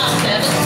Awesome.